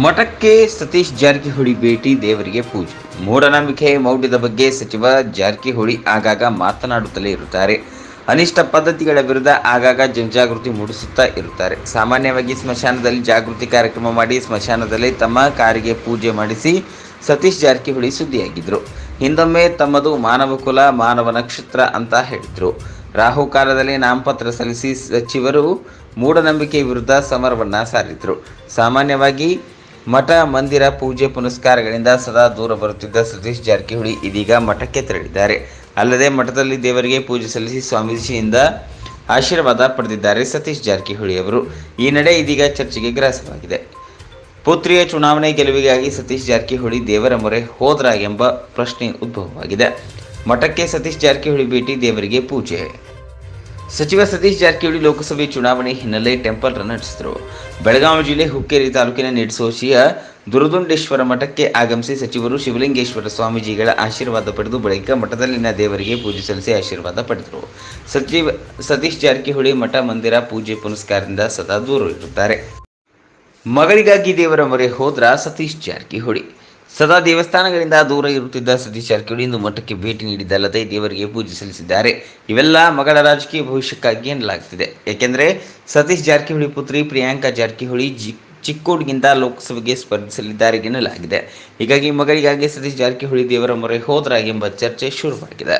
ಮಠಕ್ಕೆ ಸತೀಶ್ ಜಾರಕಿಹೊಳಿ ಭೇಟಿ, ದೇವರಿಗೆ ಪೂಜೆ. ಮೂಢನಂಬಿಕೆ ಮೌಢ್ಯದ ಬಗ್ಗೆ ಸಚಿವ ಜಾರಕಿಹೊಳಿ ಆಗಾಗ ಮಾತನಾಡುತ್ತಲೇ ಇರುತ್ತಾರೆ. ಅನಿಷ್ಟ ಪದ್ಧತಿಗಳ ವಿರುದ್ಧ ಆಗಾಗ ಜನಜಾಗೃತಿ ಮೂಡಿಸುತ್ತಾ ಇರುತ್ತಾರೆ. ಸಾಮಾನ್ಯವಾಗಿ ಸ್ಮಶಾನದಲ್ಲಿ ಜಾಗೃತಿ ಕಾರ್ಯಕ್ರಮ ಮಾಡಿ ಸ್ಮಶಾನದಲ್ಲಿ ತಮ್ಮ ಕಾರಿಗೆ ಪೂಜೆ ಮಾಡಿಸಿ ಸತೀಶ್ ಜಾರಕಿಹೊಳಿ ಸುದ್ದಿಯಾಗಿದ್ದರು ಹಿಂದೊಮ್ಮೆ ತಮ್ಮದು ಮಾನವ ಕುಲ, ಮಾನವ ನಕ್ಷತ್ರ ಅಂತ ಹೇಳಿದರು. ರಾಹು ಕಾಲದಲ್ಲಿ ನಾಮಪತ್ರ ಸಲ್ಲಿಸಿ ಸಚಿವರು ಮೂಢನಂಬಿಕೆ ವಿರುದ್ಧ ಸಮರವನ್ನು ಸಾರಿದ್ರು. ಸಾಮಾನ್ಯವಾಗಿ ಮಠ, ಮಂದಿರ, ಪೂಜೆ, ಪುನಸ್ಕಾರಗಳಿಂದ ಸದಾ ದೂರ ಬರುತ್ತಿದ್ದ ಸತೀಶ್ ಜಾರಕಿಹೊಳಿ ಇದೀಗ ಮಠಕ್ಕೆ ತೆರಳಿದ್ದಾರೆ. ಅಲ್ಲದೆ ಮಠದಲ್ಲಿ ದೇವರಿಗೆ ಪೂಜೆ ಸಲ್ಲಿಸಿ ಸ್ವಾಮೀಜಿಯಿಂದ ಆಶೀರ್ವಾದ ಪಡೆದಿದ್ದಾರೆ ಸತೀಶ್ ಜಾರಕಿಹೊಳಿ ಅವರು. ಈ ನಡೆ ಇದೀಗ ಚರ್ಚೆಗೆ ಗ್ರಾಸವಾಗಿದೆ ಪುತ್ರಿಯ ಚುನಾವಣೆ ಗೆಲುವಿಗಾಗಿ ಸತೀಶ್ ಜಾರಕಿಹೊಳಿ ದೇವರ ಮೊರೆ ಹೋದ್ರ ಎಂಬ ಪ್ರಶ್ನೆ ಉದ್ಭವವಾಗಿದೆ. ಮಠಕ್ಕೆ ಸತೀಶ್ ಜಾರಕಿಹೊಳಿ ಭೇಟಿ ದೇವರಿಗೆ ಪೂಜೆ. ಸಚಿವ ಸತೀಶ್ ಜಾರಕಿಹೊಳಿ ಲೋಕಸಭೆ ಚುನಾವಣೆ ಹಿನ್ನೆಲೆ ಟೆಂಪಲ್ ರನ್ ನಡೆಸಿದರು. ಬೆಳಗಾವಿ ಜಿಲ್ಲೆ ಹುಕ್ಕೇರಿ ತಾಲೂಕಿನ ನಿಡ್ಸೋಶಿಯ ದುರದುಂಡೇಶ್ವರ ಮಠಕ್ಕೆ ಆಗಮಿಸಿ ಸಚಿವರು ಶಿವಲಿಂಗೇಶ್ವರ ಸ್ವಾಮೀಜಿಗಳ ಆಶೀರ್ವಾದ ಪಡೆದು ಬಳಿಕ ಮಠದಲ್ಲಿನ ದೇವರಿಗೆ ಪೂಜೆ ಸಲ್ಲಿಸಿ ಆಶೀರ್ವಾದ ಪಡೆದರು. ಸಚಿವ ಸತೀಶ್ ಜಾರಕಿಹೊಳಿ ಮಠ ಮಂದಿರ ಪೂಜೆ ಪುನಸ್ಕಾರದಿಂದ ಸದಾ ದೂರ ಇರುತ್ತಾರೆ ಮಗಳಿಗಾಗಿ ದೇವರ ಮೊರೆ ಹೋದ್ರ ಸತೀಶ್ ಜಾರಕಿಹೊಳಿ. ಸದಾ ದೇವಸ್ಥಾನಗಳಿಂದ ದೂರ ಇರುತ್ತಿದ್ದ ಸತೀಶ್ ಜಾರಕಿಹೊಳಿ ಇಂದು ಮಠಕ್ಕೆ ಭೇಟಿ ನೀಡಿದ್ದಲ್ಲದೆ ದೇವರಿಗೆ ಪೂಜೆ ಸಲ್ಲಿಸಿದ್ದಾರೆ. ಇವೆಲ್ಲ ಮಗಳ ರಾಜಕೀಯ ಭವಿಷ್ಯಕ್ಕಾಗಿ ಎನ್ನಲಾಗ್ತಿದೆ ಏಕೆಂದರೆ ಸತೀಶ್ ಜಾರಕಿಹೊಳಿ ಪುತ್ರಿ ಪ್ರಿಯಾಂಕಾ ಜಾರಕಿಹೊಳಿ ಜಿ ಚಿಕ್ಕೋಡ್ಗಿಂತ ಲೋಕಸಭೆಗೆ ಸ್ಪರ್ಧಿಸಲಿದ್ದಾರೆ ಎನ್ನಲಾಗಿದೆ. ಹೀಗಾಗಿ ಮಗಳಿಗಾಗಿ ಸತೀಶ್ ಜಾರಕಿಹೊಳಿ ದೇವರ ಮೊರೆ ಹೋದ್ರ ಎಂಬ ಚರ್ಚೆ ಶುರುವಾಗಿದೆ.